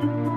Bye.